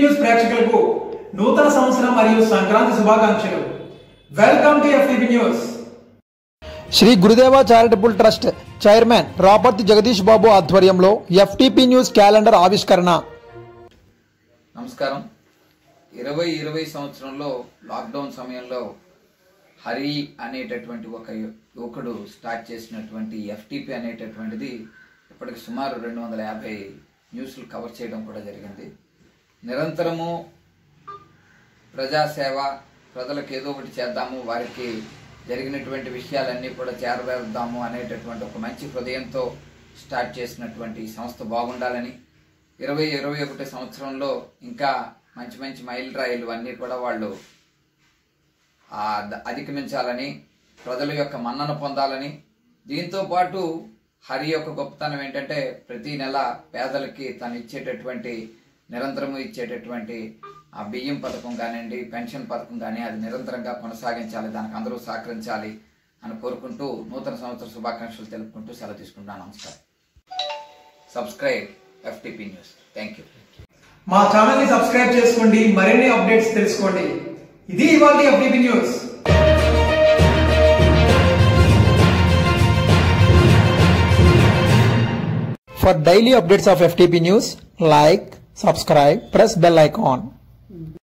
News ప్రేక్షకులకు నూతన సంవత్సరం మరియు సంక్రాంతి శుభాకాంక్షలు. Welcome to FTP news Shri Gurudeva charitable trust chairman Raparthi Jagadish Babu ఆధ్వర్యంలో ఎఫ్టీపీ న్యూస్ క్యాలెండర్ ఆవిష్కరణ. నమస్కారం. ఇరవై ఇరవై సంవత్సరంలో లాక్డౌన్ సమయంలో హరి అనేటటువంటి ఒక యువకుడు స్టార్ట్ చేసినటువంటి ఎఫ్టీపీ అనేటటువంటిది ఇప్పటికి సుమారు రెండు వందల యాభై న్యూస్లు కవర్ చేయడం కూడా జరిగింది. నిరంతరము ప్రజాసేవ ప్రజలకు ఏదో ఒకటి చేద్దాము వారికి జరిగినటువంటి విషయాలన్నీ కూడా చేరవేద్దాము అనేటటువంటి ఒక మంచి హృదయంతో స్టార్ట్ చేసినటువంటి ఈ సంస్థ బాగుండాలని ఇరవై ఇరవై ఒకటి సంవత్సరంలో ఇంకా మంచి మంచి మైల్ రాయిలు అన్నీ కూడా వాళ్ళు అధిగమించాలని ప్రజల యొక్క మన్నన పొందాలని దీంతో పాటు హరి యొక్క గొప్పతనం ఏంటంటే ప్రతి నెల పేదలకి తను ఇచ్చేటటువంటి నిరంతరము ఇచ్చేటటువంటి ఆ బియ్యం పథకం కానివ్వండి పెన్షన్ పథకం కానీ అది నిరంతరంగా కొనసాగించాలి దానికి అందరూ సహకరించాలి అని కోరుకుంటూ నూతన సంవత్సర శుభాకాంక్షలు తెలుపుకుంటూ సెలవు తీసుకుంటున్నాను. నమస్కారం. Subscribe FTP news thank you మా ఛానల్ని సబ్స్క్రైబ్ చేసుకోండి మరిన్ని అప్డేట్స్ తెలుసుకోండి. ఇది ఇవాళ FTP news for daily updates of FTP news like subscribe, press bell icon.